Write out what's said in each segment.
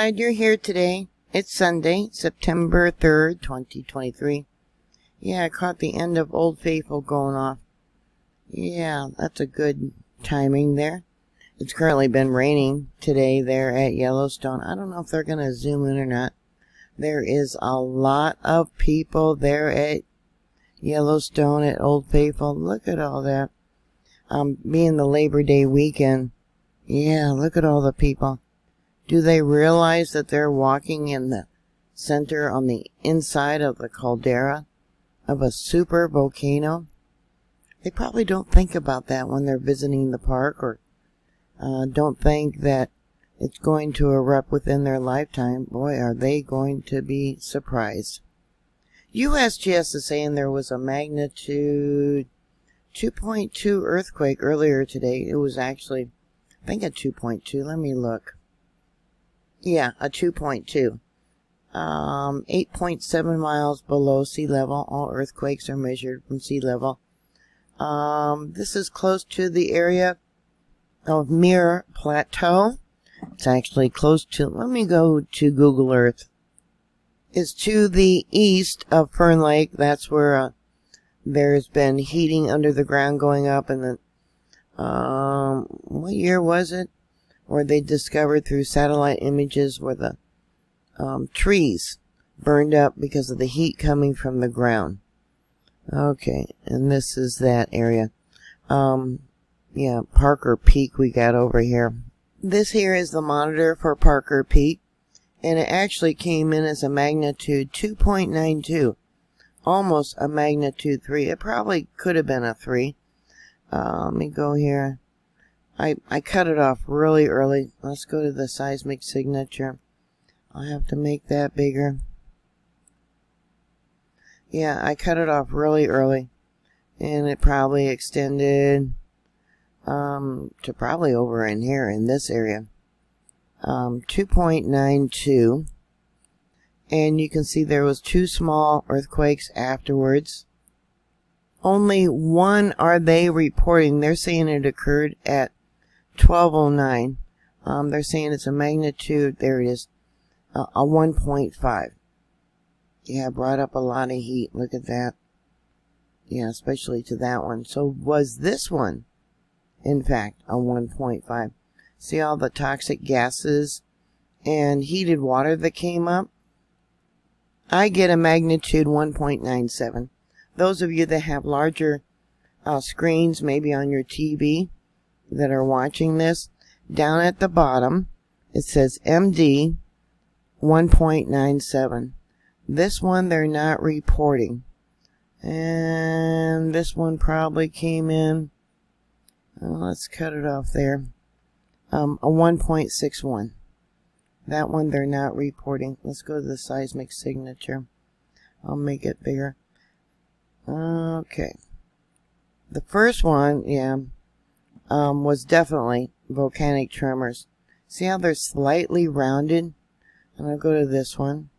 glad you're here today. It's Sunday, September 3rd, 2023. Yeah, I caught the end of Old Faithful going off. Yeah, that's a good timing there. It's currently been raining today there at Yellowstone. I don't know if they're going to zoom in or not. There is a lot of people there at Yellowstone at Old Faithful. Look at all that. Um, being the Labor Day weekend. Yeah, look at all the people. Do they realize that they're walking in the center on the inside of the caldera of a super volcano? They probably don't think about that when they're visiting the park or uh, don't think that it's going to erupt within their lifetime. Boy, are they going to be surprised. USGS is saying there was a magnitude 2.2 earthquake earlier today. It was actually, I think a 2.2. Let me look. Yeah, a 2.2. Um, 8.7 miles below sea level. All earthquakes are measured from sea level. Um, this is close to the area of Mirror Plateau. It's actually close to, let me go to Google Earth. It's to the east of Fern Lake. That's where uh, there's been heating under the ground going up. And then, um, what year was it? Where they discovered through satellite images where the um, trees burned up because of the heat coming from the ground. Okay, and this is that area. Um, yeah, Parker Peak we got over here. This here is the monitor for Parker Peak, and it actually came in as a magnitude 2.92, almost a magnitude 3. It probably could have been a 3. Uh, let me go here. I, I cut it off really early. Let's go to the seismic signature. I'll have to make that bigger. Yeah, I cut it off really early. And it probably extended um, to probably over in here in this area. Um, 2.92. And you can see there was two small earthquakes afterwards. Only one are they reporting. They're saying it occurred at 1209. Um, they're saying it's a magnitude, there it is, uh, a 1.5. Yeah, brought up a lot of heat. Look at that. Yeah, especially to that one. So was this one, in fact, a 1.5? See all the toxic gases and heated water that came up? I get a magnitude 1.97. Those of you that have larger uh, screens, maybe on your TV, that are watching this, down at the bottom, it says MD 1.97. This one they're not reporting. And this one probably came in, let's cut it off there, um, a 1.61. That one they're not reporting. Let's go to the seismic signature. I'll make it bigger. Okay. The first one, yeah, um, was definitely volcanic tremors. See how they're slightly rounded? And I'll go to this one,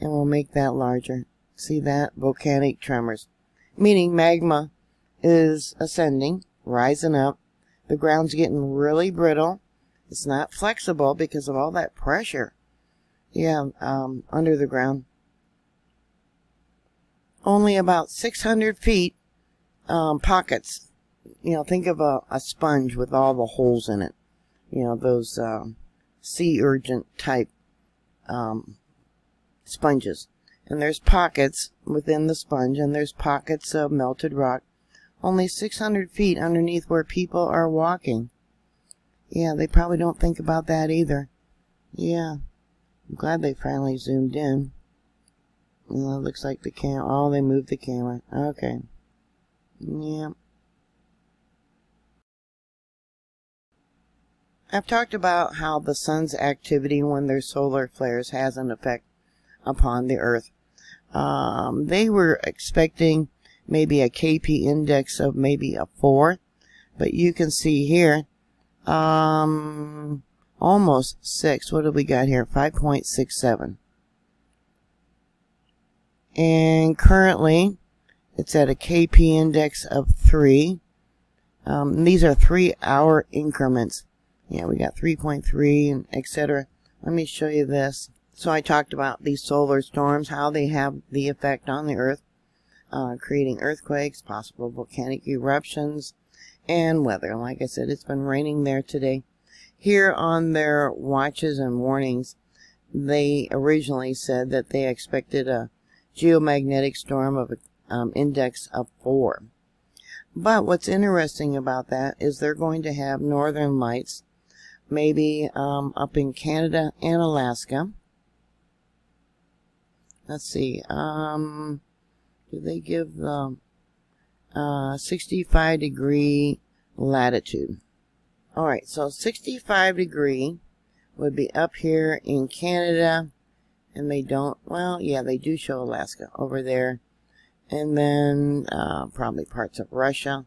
and we'll make that larger. See that? Volcanic tremors. Meaning magma is ascending, rising up. The ground's getting really brittle. It's not flexible because of all that pressure. Yeah, um, under the ground. Only about 600 feet um, pockets you know, think of a, a sponge with all the holes in it. You know, those um, sea urchin type um, sponges. And there's pockets within the sponge, and there's pockets of melted rock only 600 feet underneath where people are walking. Yeah, they probably don't think about that either. Yeah, I'm glad they finally zoomed in. Well, it looks like the cam. Oh, they moved the camera. Okay. Yeah. I've talked about how the sun's activity when there's solar flares has an effect upon the Earth. Um, they were expecting maybe a KP index of maybe a 4, but you can see here, um, almost 6. What do we got here? 5.67. And currently, it's at a KP index of 3. Um, these are 3 hour increments yeah, we got 3.3 and etc. let me show you this. So I talked about these solar storms, how they have the effect on the Earth, uh, creating earthquakes, possible volcanic eruptions, and weather. Like I said, it's been raining there today. Here on their watches and warnings, they originally said that they expected a geomagnetic storm of um, index of 4. But what's interesting about that is they're going to have northern lights, maybe um, up in Canada and Alaska. Let's see. Um, do they give the uh, 65 degree latitude? Alright, so 65 degree would be up here in Canada, and they don't, well, yeah, they do show Alaska over there, and then uh, probably parts of Russia,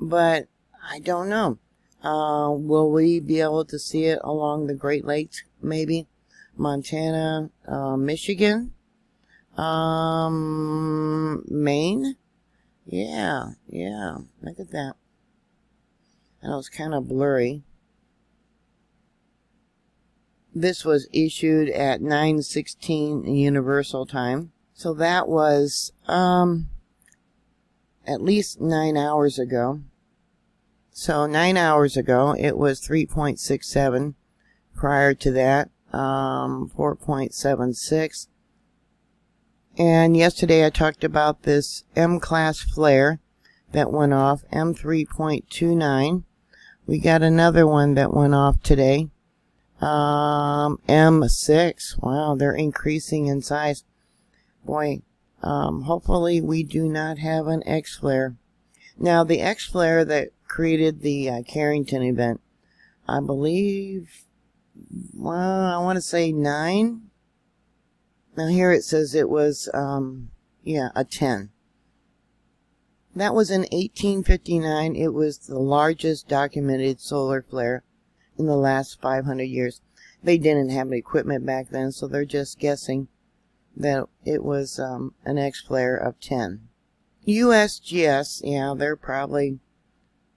but I don't know. Uh, will we be able to see it along the Great Lakes, maybe? Montana, uh, Michigan, um, Maine? Yeah, yeah, look at that. And it was kind of blurry. This was issued at 9:16 Universal Time. So that was um at least 9 hours ago. So 9 hours ago it was 3.67. Prior to that um 4.76. And yesterday I talked about this M-class flare that went off, M3.29. We got another one that went off today, um, M6. Wow, they're increasing in size. Boy, um, hopefully we do not have an X flare. Now, the X flare that created the uh, Carrington event, I believe, well, I want to say 9. Now, here it says it was, um, yeah, a 10. That was in 1859. It was the largest documented solar flare in the last 500 years. They didn't have equipment back then, so they're just guessing that it was um, an X flare of 10. USGS, yeah, they're probably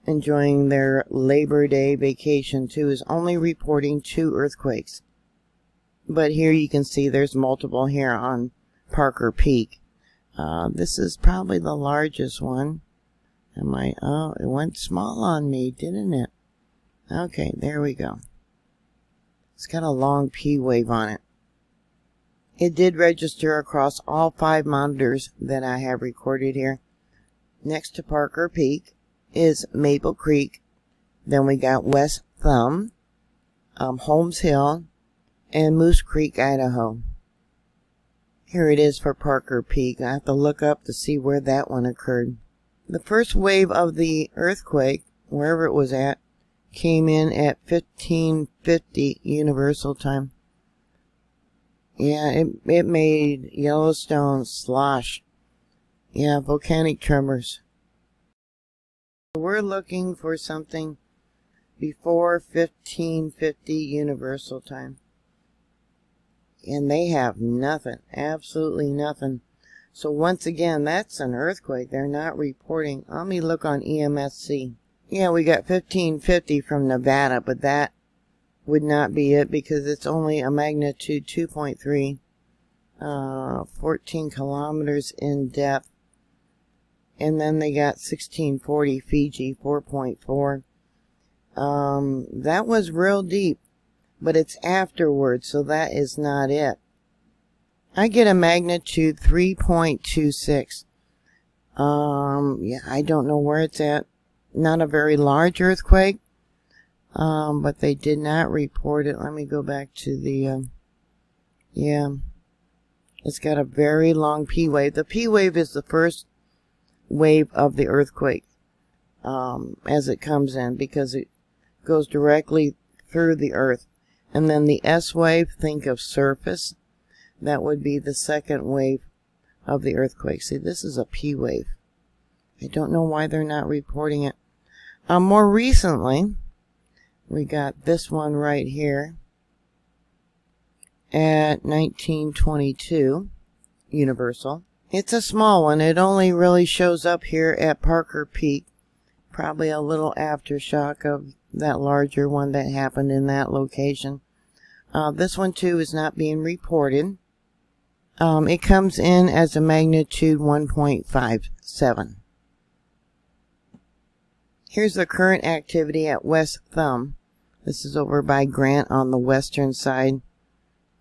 enjoying their Labor Day vacation too, is only reporting two earthquakes. But here you can see there's multiple here on Parker Peak. Uh, this is probably the largest one. Am I, oh, it went small on me, didn't it? Okay, there we go. It's got a long P wave on it. It did register across all five monitors that I have recorded here. Next to Parker Peak is Maple Creek. Then we got West Thumb, um, Holmes Hill, and Moose Creek, Idaho. Here it is for Parker Peak. I have to look up to see where that one occurred. The first wave of the earthquake, wherever it was at, came in at 1550 Universal Time. Yeah, it, it made Yellowstone slosh. Yeah, volcanic tremors. We're looking for something before 1550 Universal Time and they have nothing, absolutely nothing. So once again, that's an earthquake. They're not reporting. Let me look on EMSC. Yeah, we got 1550 from Nevada, but that would not be it because it's only a magnitude 2.3, uh, 14 kilometers in depth. And then they got 1640 Fiji 4.4. Um, that was real deep but it's afterwards, so that is not it. I get a magnitude 3.26. Um, yeah, I don't know where it's at. Not a very large earthquake. Um, but they did not report it. Let me go back to the, um, yeah. It's got a very long P wave. The P wave is the first wave of the earthquake, um, as it comes in because it goes directly through the earth. And then the S wave, think of surface. That would be the second wave of the earthquake. See, this is a P wave. I don't know why they're not reporting it. Um, more recently, we got this one right here at 1922 Universal. It's a small one. It only really shows up here at Parker Peak. Probably a little aftershock of that larger one that happened in that location. Uh, this one too is not being reported. Um, it comes in as a magnitude 1.57. Here's the current activity at West Thumb. This is over by Grant on the western side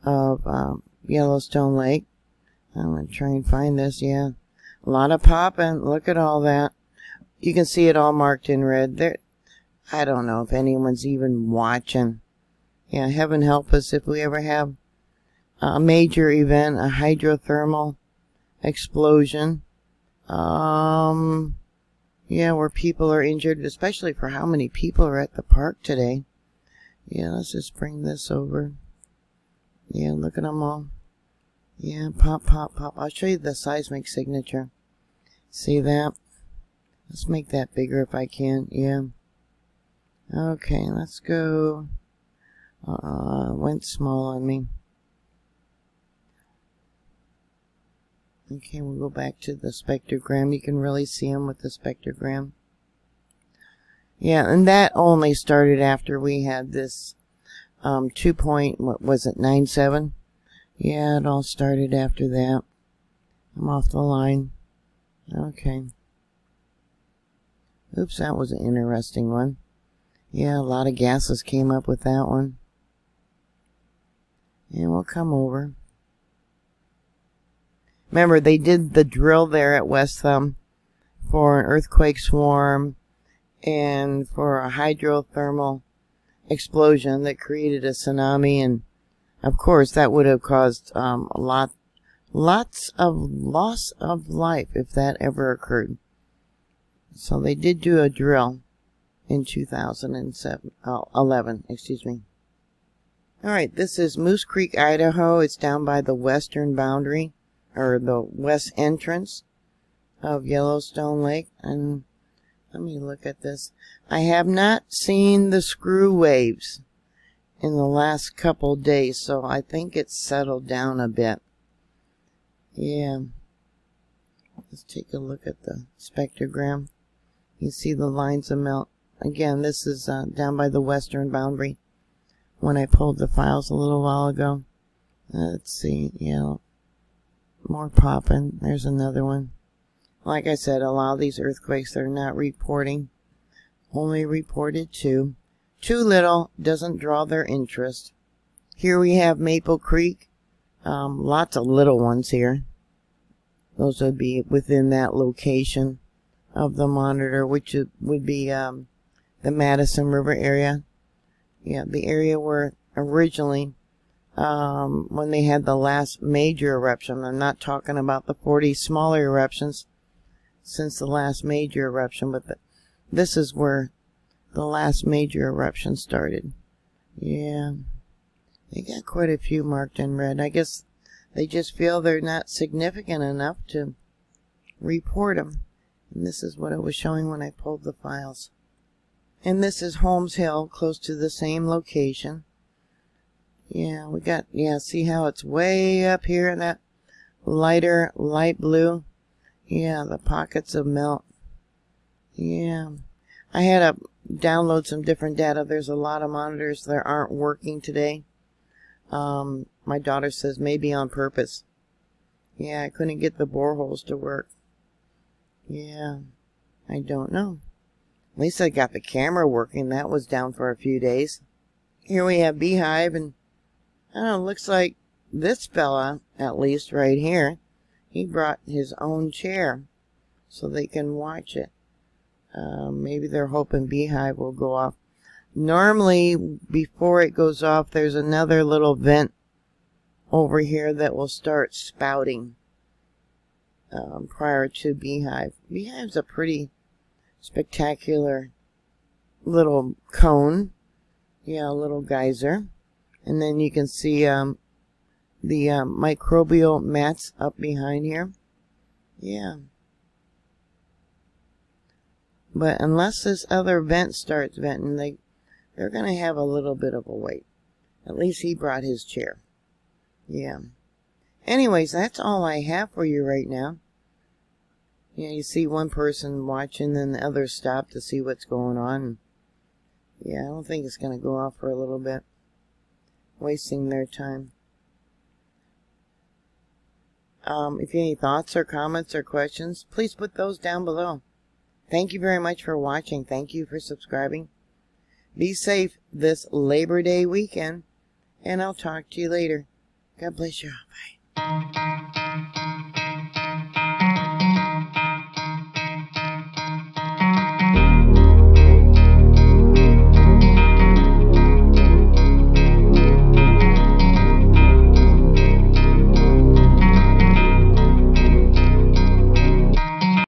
of um, Yellowstone Lake. I'm going to try and find this, yeah. A lot of popping. Look at all that. You can see it all marked in red. There, I don't know if anyone's even watching. Yeah, heaven help us if we ever have a major event, a hydrothermal explosion. Um, yeah, where people are injured, especially for how many people are at the park today. Yeah, let's just bring this over. Yeah, look at them all. Yeah, pop, pop, pop. I'll show you the seismic signature. See that? Let's make that bigger if I can. Yeah. Okay, let's go. Uh, went small on me. Okay, we'll go back to the spectrogram. You can really see them with the spectrogram. Yeah, and that only started after we had this um, 2 point, what was it, 97? Yeah, it all started after that. I'm off the line. Okay. Oops, that was an interesting one. Yeah, a lot of gases came up with that one. And we'll come over. Remember, they did the drill there at West Thumb for an earthquake swarm and for a hydrothermal explosion that created a tsunami. And of course, that would have caused um, a lot, lots of loss of life if that ever occurred. So they did do a drill in 2007, uh, 11, excuse me. Alright, this is Moose Creek, Idaho. It's down by the western boundary or the west entrance of Yellowstone Lake. And let me look at this. I have not seen the screw waves in the last couple days, so I think it's settled down a bit. Yeah. Let's take a look at the spectrogram. You see the lines of melt. Again, this is uh, down by the western boundary when I pulled the files a little while ago. Let's see, yeah, more popping. There's another one. Like I said, a lot of these earthquakes they're not reporting. Only reported two. Too little doesn't draw their interest. Here we have Maple Creek. Um, lots of little ones here. Those would be within that location of the monitor, which would be um, the Madison River area. Yeah, the area where originally um, when they had the last major eruption. I'm not talking about the 40 smaller eruptions since the last major eruption, but the, this is where the last major eruption started. Yeah, they got quite a few marked in red. I guess they just feel they're not significant enough to report them. And this is what it was showing when I pulled the files. And this is Holmes Hill, close to the same location. Yeah, we got, yeah, see how it's way up here in that lighter light blue? Yeah, the pockets of melt. Yeah. I had to download some different data. There's a lot of monitors that aren't working today. Um, my daughter says maybe on purpose. Yeah, I couldn't get the boreholes to work. Yeah, I don't know. At least I got the camera working. That was down for a few days. Here we have Beehive and I don't know, looks like this fella, at least right here, he brought his own chair so they can watch it. Uh, maybe they're hoping Beehive will go off. Normally, before it goes off, there's another little vent over here that will start spouting um, prior to Beehive. Beehive's a pretty spectacular little cone. Yeah, a little geyser. And then you can see um, the um, microbial mats up behind here. Yeah. But unless this other vent starts venting, they, they're going to have a little bit of a wait. At least he brought his chair. Yeah. Anyways, that's all I have for you right now. Yeah, you see one person watching, then the other stop to see what's going on. Yeah, I don't think it's going to go off for a little bit. wasting their time. Um, if you have any thoughts or comments or questions, please put those down below. Thank you very much for watching. Thank you for subscribing. Be safe this Labor Day weekend, and I'll talk to you later. God bless you. all. Bye.